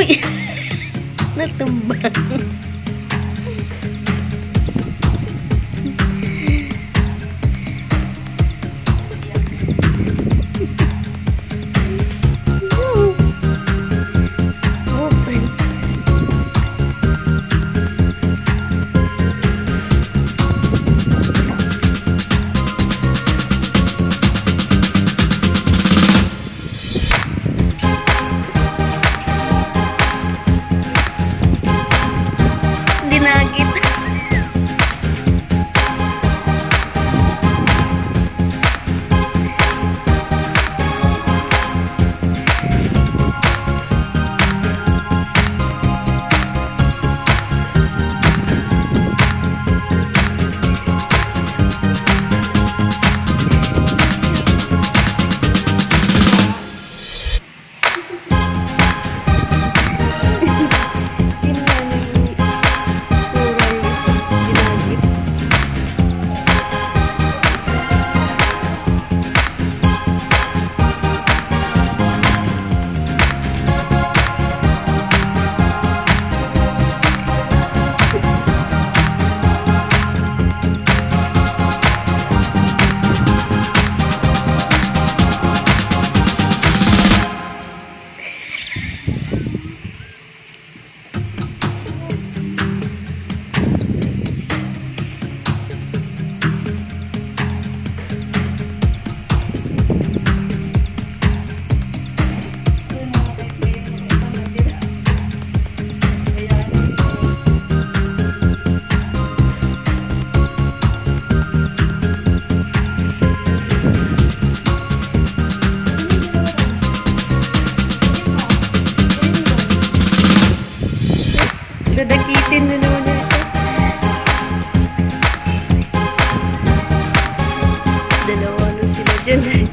Uy! Natumba. Dadakitin na naman yun. Dalawa na sila dyan.